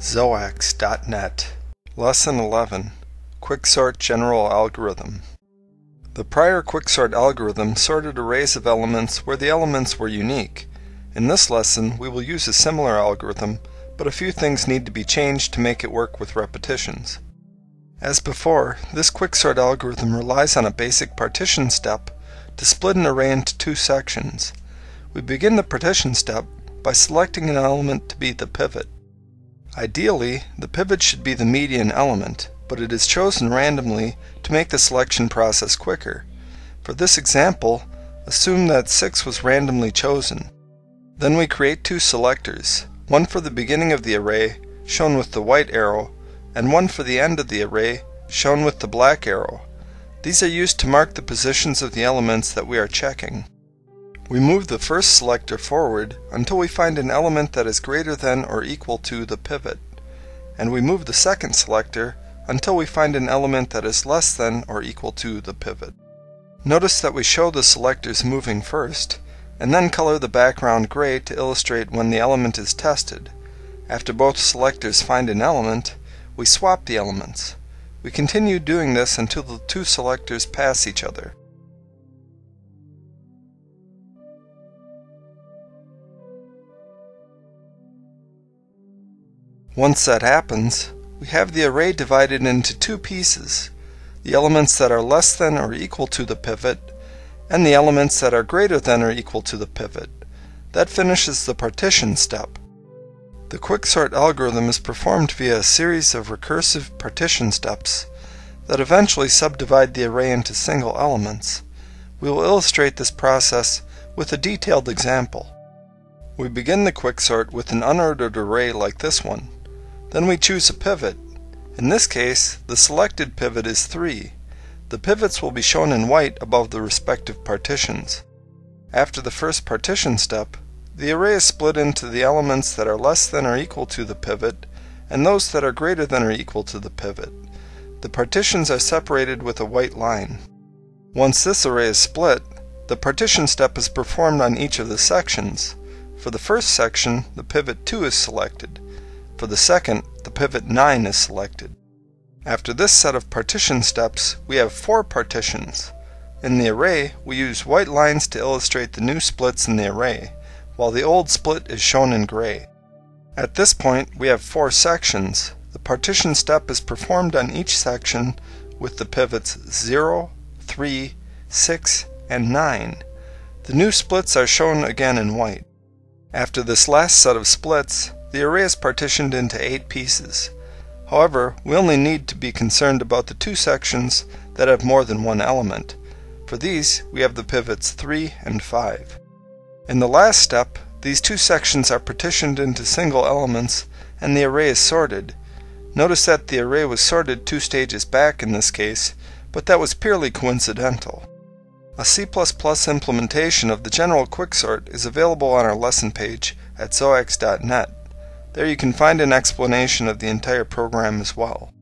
XoaX.net Lesson 11 Quicksort General Algorithm The prior quicksort algorithm sorted arrays of elements where the elements were unique. In this lesson we will use a similar algorithm, but a few things need to be changed to make it work with repetitions. As before, this quicksort algorithm relies on a basic partition step to split an array into two sections. We begin the partition step by selecting an element to be the pivot. Ideally, the pivot should be the median element, but it is chosen randomly to make the selection process quicker. For this example, assume that 6 was randomly chosen. Then we create two selectors, one for the beginning of the array, shown with the white arrow, and one for the end of the array, shown with the black arrow. These are used to mark the positions of the elements that we are checking. We move the first selector forward until we find an element that is greater than or equal to the pivot, and we move the second selector until we find an element that is less than or equal to the pivot. Notice that we show the selectors moving first, and then color the background gray to illustrate when the element is tested. After both selectors find an element, we swap the elements. We continue doing this until the two selectors pass each other. Once that happens, we have the array divided into two pieces, the elements that are less than or equal to the pivot, and the elements that are greater than or equal to the pivot. That finishes the partition step. The quicksort algorithm is performed via a series of recursive partition steps that eventually subdivide the array into single elements. We will illustrate this process with a detailed example. We begin the quicksort with an unordered array like this one. Then we choose a pivot. In this case, the selected pivot is 3. The pivots will be shown in white above the respective partitions. After the first partition step, the array is split into the elements that are less than or equal to the pivot and those that are greater than or equal to the pivot. The partitions are separated with a white line. Once this array is split, the partition step is performed on each of the sections. For the first section, the pivot 2 is selected. For the second, the pivot 9 is selected. After this set of partition steps, we have four partitions. In the array, we use white lines to illustrate the new splits in the array, while the old split is shown in gray. At this point, we have four sections. The partition step is performed on each section with the pivots 0, 3, 6, and 9. The new splits are shown again in white. After this last set of splits, the array is partitioned into eight pieces. However, we only need to be concerned about the two sections that have more than one element. For these, we have the pivots 3 and 5. In the last step, these two sections are partitioned into single elements and the array is sorted. Notice that the array was sorted two stages back in this case, but that was purely coincidental. A C++ implementation of the general quicksort is available on our lesson page at XoaX.net. There you can find an explanation of the entire program as well.